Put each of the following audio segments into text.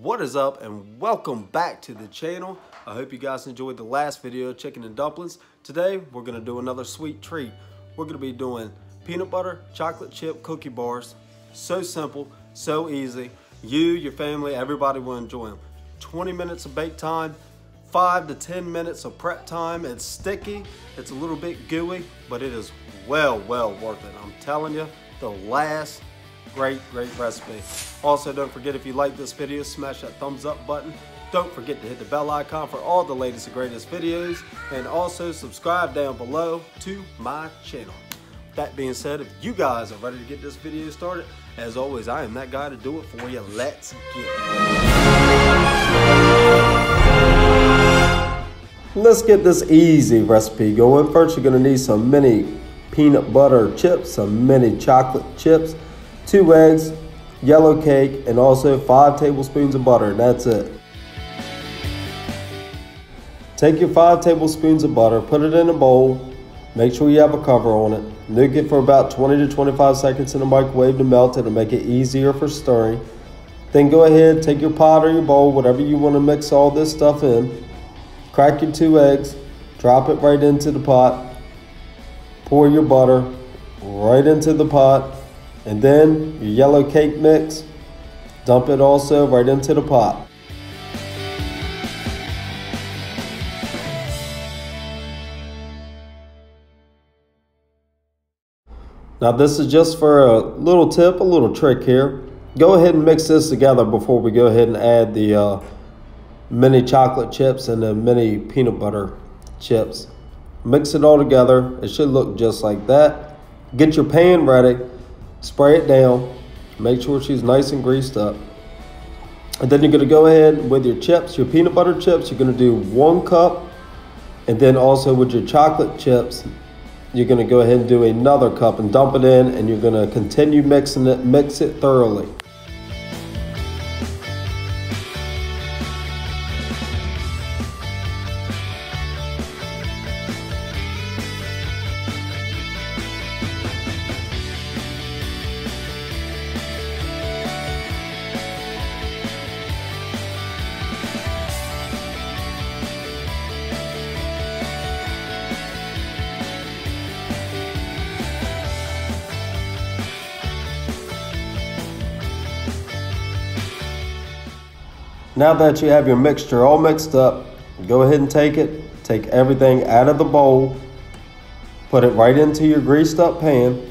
What is up and welcome back to the channel. I hope you guys enjoyed the last video, chicken and dumplings. Today, we're gonna do another sweet treat. We're gonna be doing peanut butter chocolate chip cookie bars. So simple, so easy. You, your family, everybody will enjoy them. 20 minutes of bake time, five to 10 minutes of prep time. It's sticky, it's a little bit gooey, but it is well, well worth it. I'm telling you, the last great, great recipe. Also, don't forget if you like this video, smash that thumbs up button. Don't forget to hit the bell icon for all the latest and greatest videos. And also subscribe down below to my channel. That being said, if you guys are ready to get this video started, as always, I am that guy to do it for you. Let's get it. Let's get this easy recipe going. First, you're gonna need some mini peanut butter chips, some mini chocolate chips, two eggs, yellow cake, and also five tablespoons of butter. and That's it. Take your five tablespoons of butter, put it in a bowl, make sure you have a cover on it. Nuke it for about 20 to 25 seconds in the microwave to melt it and make it easier for stirring. Then go ahead, take your pot or your bowl, whatever you want to mix all this stuff in. Crack your two eggs, drop it right into the pot, pour your butter right into the pot, and then your yellow cake mix, dump it also right into the pot. Now this is just for a little tip, a little trick here. Go ahead and mix this together before we go ahead and add the uh, mini chocolate chips and the mini peanut butter chips. Mix it all together. It should look just like that. Get your pan ready. Spray it down. Make sure she's nice and greased up. And then you're going to go ahead with your chips, your peanut butter chips. You're going to do one cup. And then also with your chocolate chips, you're going to go ahead and do another cup and dump it in. And you're going to continue mixing it, mix it thoroughly. Now that you have your mixture all mixed up, go ahead and take it. Take everything out of the bowl, put it right into your greased up pan,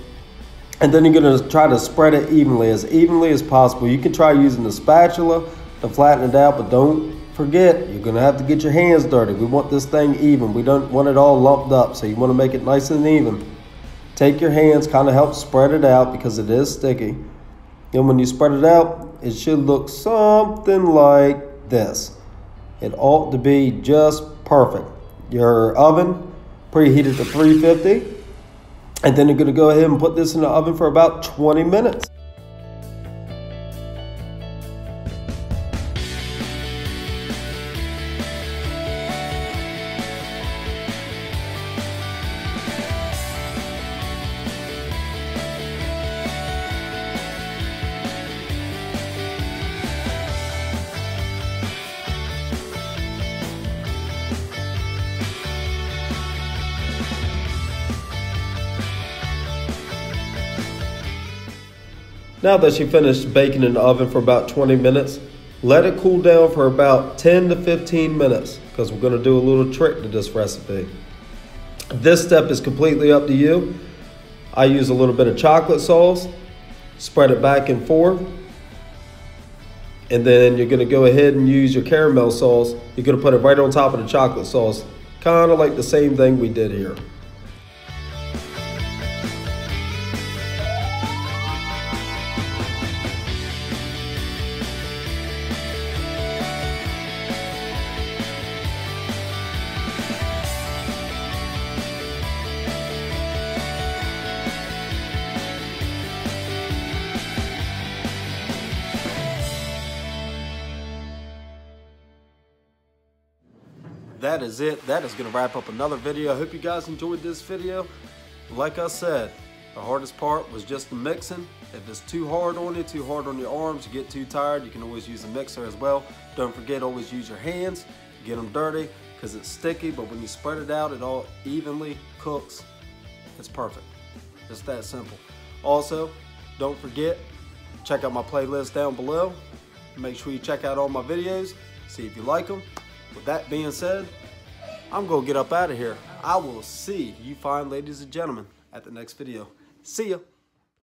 and then you're gonna try to spread it evenly, as evenly as possible. You can try using the spatula to flatten it out, but don't forget, you're gonna have to get your hands dirty. We want this thing even. We don't want it all lumped up, so you wanna make it nice and even. Take your hands, kind of help spread it out because it is sticky. And when you spread it out, it should look something like this. It ought to be just perfect. Your oven preheated to 350. And then you're gonna go ahead and put this in the oven for about 20 minutes. Now that she finished baking in the oven for about 20 minutes, let it cool down for about 10 to 15 minutes because we're going to do a little trick to this recipe. This step is completely up to you. I use a little bit of chocolate sauce, spread it back and forth, and then you're going to go ahead and use your caramel sauce. You're going to put it right on top of the chocolate sauce, kind of like the same thing we did here. That is it. That is going to wrap up another video. I hope you guys enjoyed this video. Like I said, the hardest part was just the mixing If it's too hard on you, too hard on your arms, you get too tired, you can always use a mixer as well. Don't forget, always use your hands, get them dirty, because it's sticky, but when you spread it out, it all evenly cooks. It's perfect. It's that simple. Also, don't forget, check out my playlist down below. Make sure you check out all my videos, see if you like them. With that being said, I'm gonna get up out of here. I will see you fine ladies and gentlemen at the next video. See ya.